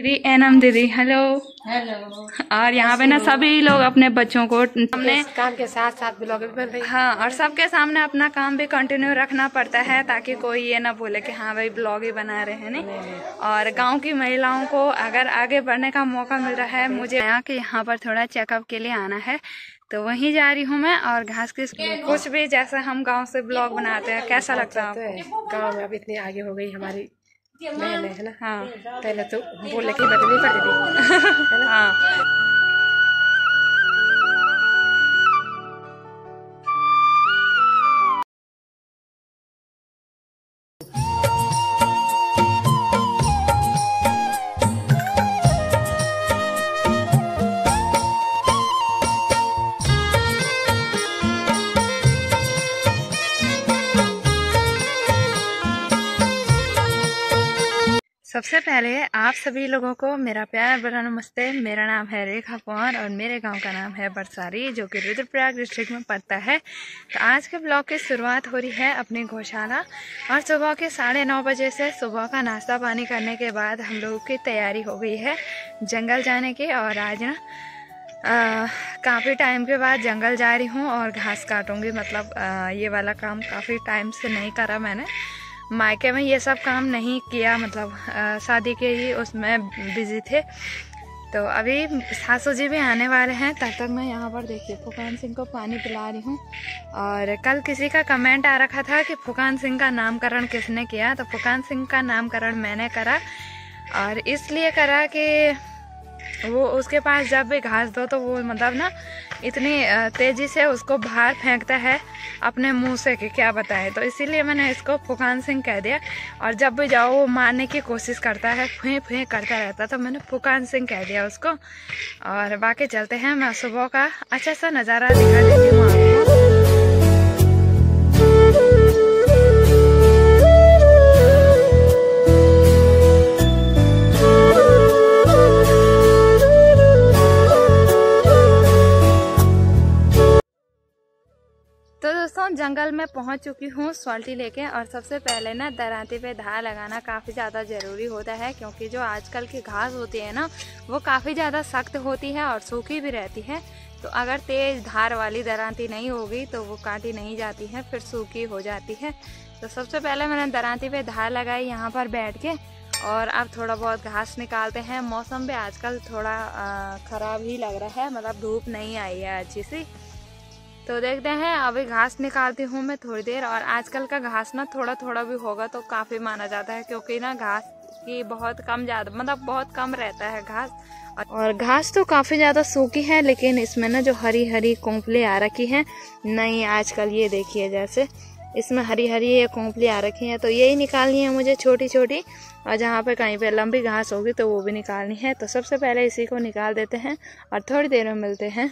दीदी एनम दीदी hello. Hello. और यहाँ पे ना सभी लोग अपने बच्चों को हमने काम के साथ साथ ब्लॉग भी बन रही हाँ। और सबके सामने अपना काम भी कंटिन्यू रखना पड़ता है ताकि कोई ये ना बोले कि हाँ भाई ब्लॉग ही बना रहे हैं नहीं? और गाँव की महिलाओं को अगर आगे बढ़ने का मौका मिल रहा है मुझे यहाँ के यहाँ पर थोड़ा चेकअप के लिए आना है तो वहीं जा रही हूँ मैं और घास की कुछ भी जैसे हम गाँव से ब्लॉग बनाते हैं कैसा लगता है गाँव में अब इतनी आगे हो गई हमारी है ना हाँ पहले तो बोलने की हिम्मत नहीं पड़ती थी है ना हाँ सबसे पहले आप सभी लोगों को मेरा प्यार बड़ा नमस्ते। मेरा नाम है रेखा पवार और मेरे गाँव का नाम है बरसारी जो कि रुद्रप्रयाग डिस्ट्रिक्ट में पड़ता है। तो आज के ब्लॉग की शुरुआत हो रही है अपनी गौशाला और सुबह के साढ़े नौ बजे से सुबह का नाश्ता पानी करने के बाद हम लोगों की तैयारी हो गई है जंगल जाने की और आज ना काफ़ी टाइम के बाद जंगल जा रही हूँ और घास काटूँगी। मतलब आ, ये वाला काम काफ़ी टाइम से नहीं करा मैंने। मायके में ये सब काम नहीं किया मतलब शादी के ही उसमें बिज़ी थे। तो अभी सासू जी भी आने वाले हैं, तब तक मैं यहाँ पर देखिए फुकान सिंह को पानी पिला रही हूँ। और कल किसी का कमेंट आ रखा था कि फुकान सिंह का नामकरण किसने किया तो फुकान सिंह का नामकरण मैंने करा। और इसलिए करा कि वो उसके पास जब भी घास दो तो वो मतलब ना इतनी तेज़ी से उसको बाहर फेंकता है अपने मुँह से कि क्या बताए। तो इसीलिए मैंने इसको फुकान सिंह कह दिया। और जब भी जाओ, वो मारने की कोशिश करता है, फुए फुए करता रहता तो मैंने फुकान सिंह कह दिया उसको। और बाकी चलते हैं, मैं सुबह का अच्छा सा नज़ारा दिखा देती हूँ तो दोस्तों जंगल में पहुँच चुकी हूँ सॉल्टी लेके और सबसे पहले ना दराती पे धार लगाना काफ़ी ज़्यादा ज़रूरी होता है क्योंकि जो आजकल की घास होती है ना, वो काफ़ी ज़्यादा सख्त होती है और सूखी भी रहती है। तो अगर तेज़ धार वाली दराती नहीं होगी तो वो काटी नहीं जाती है, फिर सूखी हो जाती है। तो सबसे पहले मैंने दराती पे धार लगाई यहाँ पर बैठ के और अब थोड़ा बहुत घास निकालते हैं। मौसम भी आजकल थोड़ा ख़राब ही लग रहा है मतलब धूप नहीं आई है अच्छी सी। तो देखते हैं, अभी घास निकालती हूँ मैं थोड़ी देर और आजकल का घास ना थोड़ा थोड़ा भी होगा तो काफ़ी माना जाता है क्योंकि ना घास की बहुत कम ज़्यादा मतलब बहुत कम रहता है घास। और घास तो काफ़ी ज़्यादा सूखी है, लेकिन इसमें ना जो हरी हरी कोंपली आ रखी है, नहीं आजकल ये देखिए जैसे, इसमें हरी हरी ये कोंपली आ रखी है तो यही निकालनी है मुझे छोटी छोटी और जहाँ पे कहीं पे लंबी घास होगी तो वो भी निकालनी है। तो सबसे पहले इसी को निकाल देते हैं और थोड़ी देर में मिलते हैं।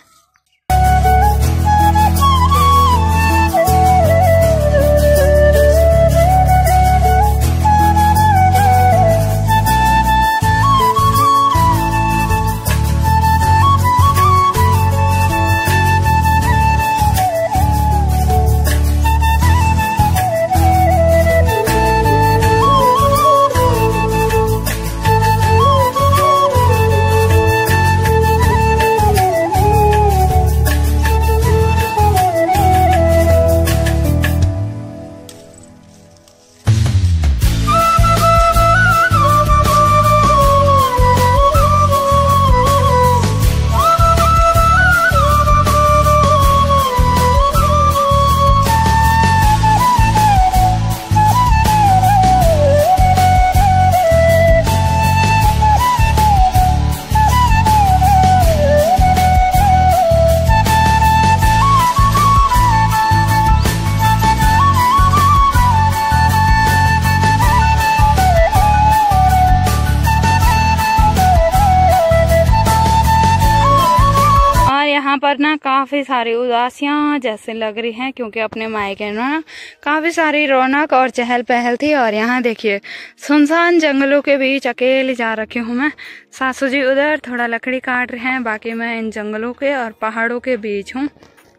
काफ़ी सारी उदासियाँ जैसे लग रही हैं क्योंकि अपने मायके में काफ़ी सारी रौनक और चहल पहल थी और यहाँ देखिए, सुनसान जंगलों के बीच अकेले जा रखी हूँ मैं। सासू जी उधर थोड़ा लकड़ी काट रहे हैं, बाकी मैं इन जंगलों के और पहाड़ों के बीच हूँ।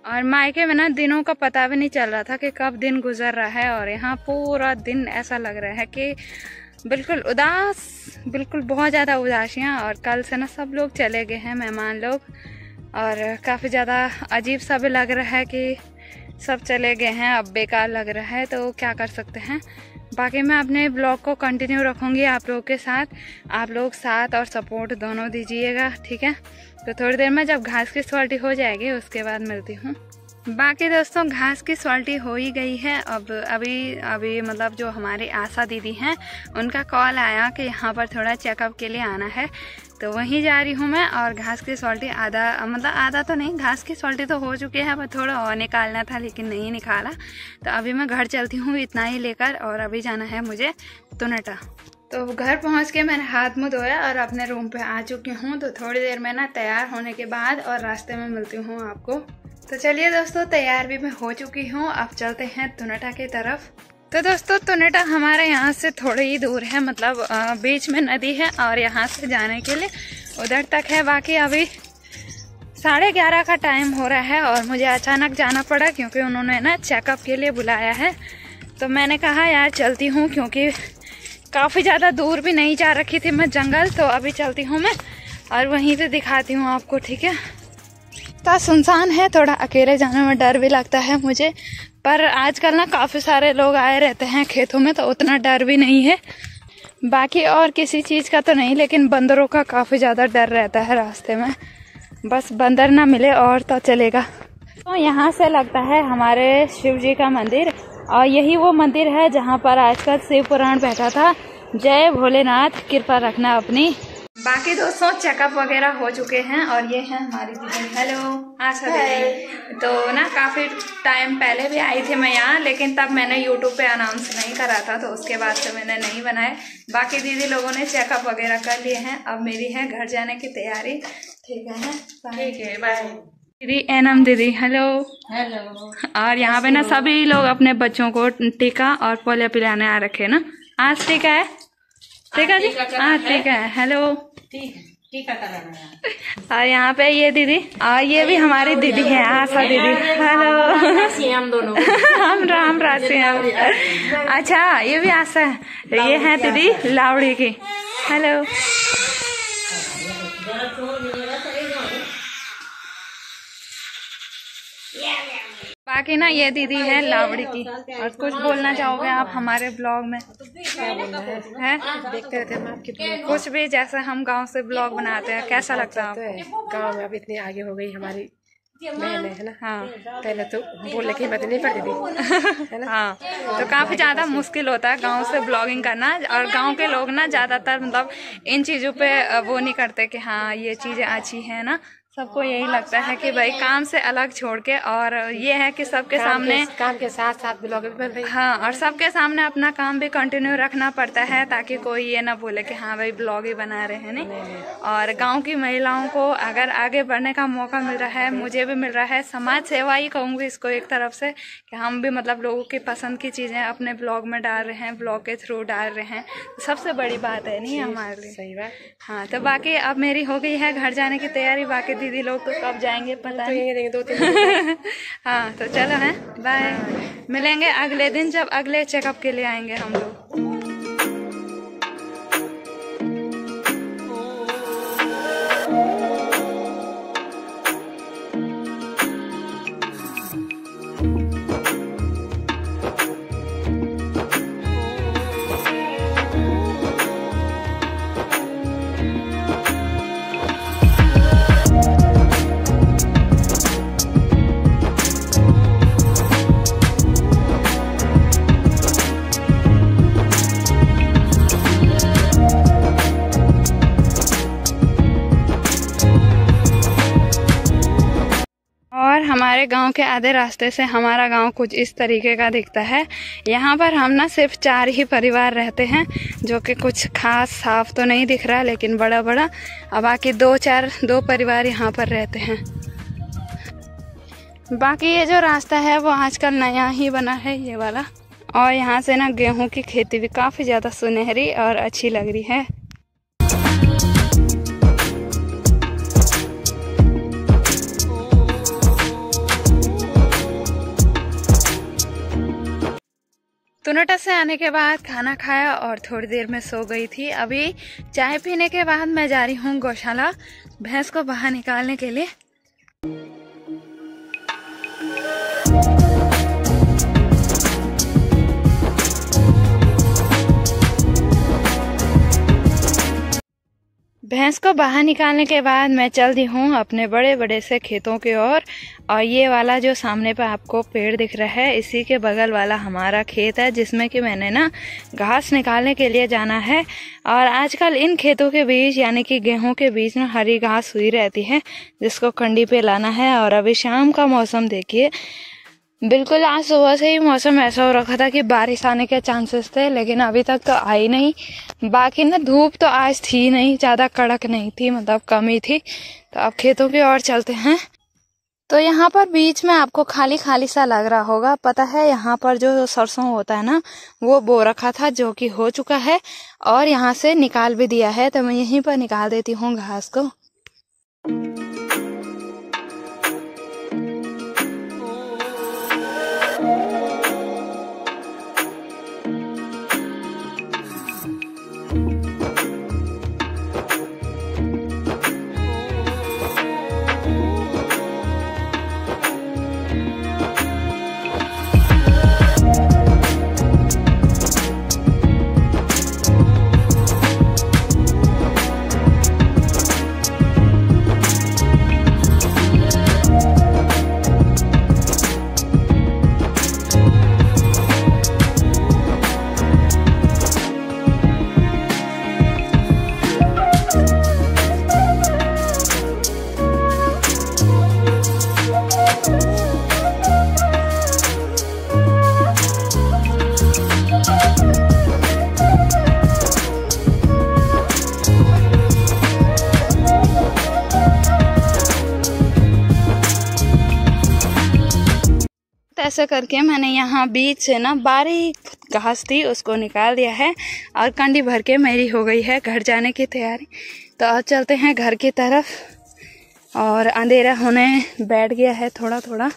और मायके में ना दिनों का पता भी नहीं चल रहा था कि कब दिन गुजर रहा है और यहाँ पूरा दिन ऐसा लग रहा है कि बिल्कुल उदास, बिल्कुल बहुत ज़्यादा उदासियाँ और कल से ना सब लोग चले गए हैं, मेहमान लोग। और काफ़ी ज़्यादा अजीब सा भी लग रहा है कि सब चले गए हैं, अब बेकार लग रहा है तो क्या कर सकते हैं? बाकी मैं अपने ब्लॉग को कंटिन्यू रखूँगी आप लोगों के साथ। आप लोग साथ और सपोर्ट दोनों दीजिएगा, ठीक है? तो थोड़ी देर में जब घास की सॉल्टी हो जाएगी, उसके बाद मिलती हूँ। बाकी दोस्तों, घास की सॉल्टी हो ही गई है। अब, अभी अभी मतलब जो हमारे आशा दीदी हैं, उनका कॉल आया कि यहाँ पर थोड़ा चेकअप के लिए आना है। तो वहीं जा रही हूँ मैं और घास की सॉल्टी आधा मतलब आधा तो नहीं, घास की सॉल्टी तो हो चुकी है बस थोड़ा और निकालना था, लेकिन नहीं निकाला। तो अभी मैं घर चलती हूँ, इतना ही लेकर, और अभी जाना है मुझे तुनटा। तो घर पहुँच के मैंने हाथ मुँह धोया और अपने रूम पे आ चुकी हूँ। तो थोड़ी देर में ना तैयार होने के बाद और रास्ते में मिलती हूँ आपको। तो चलिए दोस्तों, तैयार भी मैं हो चुकी हूँ। अब चलते हैं तुनटा की तरफ़। तो दोस्तों, तुनटा हमारे यहाँ से थोड़ी ही दूर है मतलब बीच में नदी है और यहाँ से जाने के लिए उधर तक है। बाकी अभी साढ़े ग्यारह का टाइम हो रहा है और मुझे अचानक जाना पड़ा क्योंकि उन्होंने ना चेकअप के लिए बुलाया है। तो मैंने कहा, यार, चलती हूँ क्योंकि काफ़ी ज़्यादा दूर भी नहीं जा रखी थी मैं जंगल तो अभी चलती हूँ मैं और वहीं से दिखाती हूँ आपको, ठीक है? रास्ता सुनसान है, थोड़ा अकेले जाने में डर भी लगता है मुझे। पर आजकल ना काफ़ी सारे लोग आए रहते हैं खेतों में तो उतना डर भी नहीं है। बाकी और किसी चीज़ का तो नहीं, लेकिन बंदरों का काफ़ी ज़्यादा डर रहता है रास्ते में। बस बंदर ना मिले और तो चलेगा। तो यहाँ से लगता है हमारे शिव जी का मंदिर, और यही वो मंदिर है जहाँ पर आजकल शिव पुराण बैठा था। जय भोलेनाथ, कृपा रखना अपनी। बाकी दोस्तों चेकअप वगैरह हो चुके हैं और ये है हमारी दीदी। हेलो आशा दीदी तो ना काफ़ी टाइम पहले भी आई थी मैं यहाँ लेकिन तब मैंने यूट्यूब पे अनाउंस नहीं करा था तो उसके बाद से मैंने नहीं बनाए बाकी दीदी लोगों ने चेकअप वगैरह कर लिए हैं। अब मेरी है घर जाने की तैयारी। ठीक है ठीक है बाय दीदी एनम दीदी हेलो हेलो और यहाँ पे ना सभी लोग अपने बच्चों को टीका और पोलियो पिलाने आ रखे ना। आज टीका है? टीका जी? हाँ ठीक है। हेलो और यहाँ पे ये दीदी और ये भी हमारी दीदी है आशा दीदी। हेलो हम दोनों। हम राम राशि अच्छा ये भी आशा है। ये है दीदी लावड़ी की। हेलो बाकी ना ये दीदी है लावड़ी की। और कुछ बोलना चाहोगे आप हमारे ब्लॉग में? है? देखते रहते हैं आपके कुछ भी जैसे हम गाँव से ब्लॉग बनाते हैं कैसा लगता है आपको गाँव में अब इतनी आगे हो गई हमारी बहन है ना? हाँ। पहले तो बोलने की हिम्मत नहीं पड़ती थी है ना? हाँ। तो काफ़ी ज़्यादा मुश्किल होता है गाँव से ब्लॉगिंग करना और गाँव के लोग ना ज़्यादातर मतलब इन चीज़ों पे वो नहीं करते कि हाँ ये चीज़ें अच्छी है ना? सबको यही लगता है कि भाई काम से अलग छोड़ के और ये है कि सबके सामने काम के साथ साथ ब्लॉग भी बन रही हाँ। और सबके सामने अपना काम भी कंटिन्यू रखना पड़ता है ताकि कोई ये ना बोले कि हाँ भाई ब्लॉग ही बना रहे हैं नहीं। और गाँव की महिलाओं को अगर आगे बढ़ने का मौका मिल रहा है मुझे भी मिल रहा है समाज सेवा ही कहूँगी इसको एक तरफ़ से कि हम भी मतलब लोगों की पसंद की चीज़ें अपने ब्लॉग में डाल रहे हैं ब्लॉग के थ्रू डाल रहे हैं। सबसे बड़ी बात है नहीं हमारे लिए। सही बात। हाँ तो बाकी अब मेरी हो गई है घर जाने की तैयारी बाकी दीदी लोग तो कब जाएँगे पता तो नहीं। दो तीन हाँ तो चलो है? बाय मिलेंगे अगले दिन जब अगले चेकअप के लिए आएँगे हम लोग। आधे रास्ते से हमारा गाँव कुछ इस तरीके का दिखता है। यहाँ पर हम ना सिर्फ़ चार ही परिवार रहते हैं, जो कि कुछ खास साफ़ तो नहीं दिख रहा, लेकिन बड़ा बड़ा अब बाकी दो चार, दो परिवार यहाँ पर रहते हैं। बाकी ये जो रास्ता है, वो आजकल नया ही बना है, ये वाला। और यहाँ से ना गेहूँ की खेती भी काफ़ी ज़्यादा सुनहरी और अच्छी लग रही है। तुनटा से आने के बाद खाना खाया और थोड़ी देर में सो गई थी। अभी चाय पीने के बाद मैं जा रही हूँ गौशाला, भैंस को बाहर निकालने के लिए। भैंस को बाहर निकालने के बाद मैं चल दी हूँ अपने बड़े बड़े से खेतों की ओर। और, और ये वाला जो सामने पे आपको पेड़ दिख रहा है इसी के बगल वाला हमारा खेत है जिसमें कि मैंने ना घास निकालने के लिए जाना है। और आजकल इन खेतों के बीच यानी कि गेहूँ के बीच में हरी घास हुई रहती है जिसको कंडी पे लाना है। और अभी शाम का मौसम देखिए बिल्कुल, आज सुबह से ही मौसम ऐसा हो रखा था कि बारिश आने के चांसेस थे, लेकिन अभी तक तो आई नहीं। बाकी ना, धूप तो आज थी नहीं, ज़्यादा कड़क नहीं थी मतलब कम ही थी। तो अब खेतों की ओर चलते हैं। तो यहाँ पर बीच में आपको खाली खाली सा लग रहा होगा। पता है, यहाँ पर जो सरसों होता है ना, वो बो रखा था, जो कि हो चुका है। और यहाँ से निकाल भी दिया है तो मैं यहीं पर निकाल देती हूँ घास को। ऐसे करके मैंने यहाँ बीच से ना बारीक घास थी, उसको निकाल दिया है और कंडी भर के मेरी हो गई है घर जाने की तैयारी। तो आज चलते हैं घर की तरफ़ और अंधेरा होने बैठ गया है थोड़ा थोड़ा